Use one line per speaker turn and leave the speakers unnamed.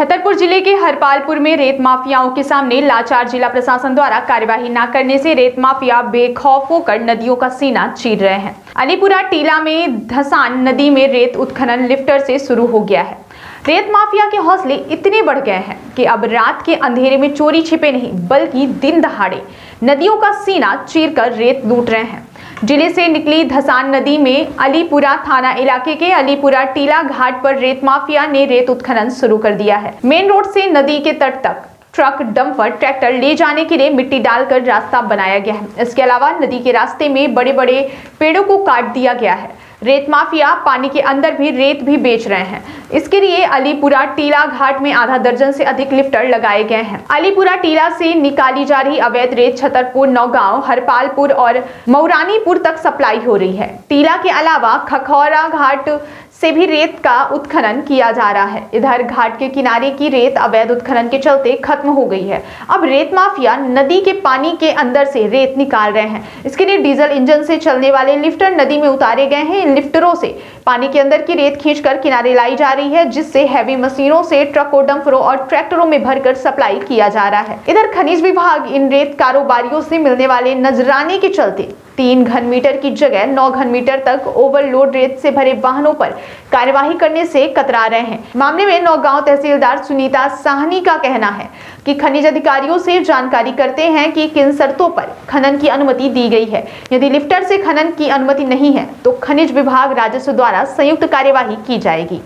छतरपुर ज़िले के हरपालपुर में रेत माफियाओं के सामने लाचार जिला प्रशासन द्वारा कार्यवाही न करने से रेत माफिया बेखौफ होकर नदियों का सीना चीर रहे हैं। अलीपुरा टीला में धसान नदी में रेत उत्खनन लिफ्टर से शुरू हो गया है। रेत माफिया के हौसले इतने बढ़ गए हैं कि अब रात के अंधेरे में चोरी छिपे नहीं, बल्कि दिन दहाड़े नदियों का सीना चीर कर रेत लूट रहे हैं। ज़िले से निकली धसान नदी में अलीपुरा थाना इलाके के अलीपुरा टीला घाट पर रेत माफिया ने रेत उत्खनन शुरू कर दिया है। मेन रोड से नदी के तट तक ट्रक, डंपर, ट्रैक्टर ले जाने के लिए मिट्टी डालकर रास्ता बनाया गया है। इसके अलावा नदी के रास्ते में बड़े बड़े पेड़ों को काट दिया गया है। रेत माफिया पानी के अंदर भी रेत भी बेच रहे हैं। इसके लिए अलीपुरा टीला घाट में आधा दर्जन से अधिक लिफ्टर लगाए गए हैं। अलीपुरा टीला से निकाली जा रही अवैध रेत छतरपुर नौगांव, हरपालपुर और मौरानीपुर तक सप्लाई हो रही है। टीला के अलावा खखौरा घाट से भी रेत का उत्खनन किया जा रहा है। इधर घाट के किनारे की रेत अवैध उत्खनन के चलते खत्म हो गई है। अब रेत माफिया नदी के पानी के अंदर से रेत निकाल रहे हैं। इसके लिए डीजल इंजन से चलने वाले लिफ्टर नदी में उतारे गए हैं। लिफ्टरों से। पानी के अंदर की रेत खींचकर किनारे लाई जा रही है, जिससे हैवी मशीनों से ट्रकों डंपरों और ट्रैक्टरों में भरकर सप्लाई किया जा रहा है। इधर खनिज विभाग इन रेत कारोबारियों से मिलने वाले नजराने के चलते तीन घन मीटर की जगह नौ घन मीटर तक ओवरलोड रेत से भरे वाहनों पर कार्यवाही करने से कतरा रहे हैं। मामले में नौगांव तहसीलदार सुनीता साहनी का कहना है कि खनिज अधिकारियों से जानकारी करते हैं कि किन शर्तों पर खनन की अनुमति दी गई है। यदि लिफ्टर से खनन की अनुमति नहीं है तो खनिज विभाग राजस्व द्वारा संयुक्त कार्यवाही की जाएगी।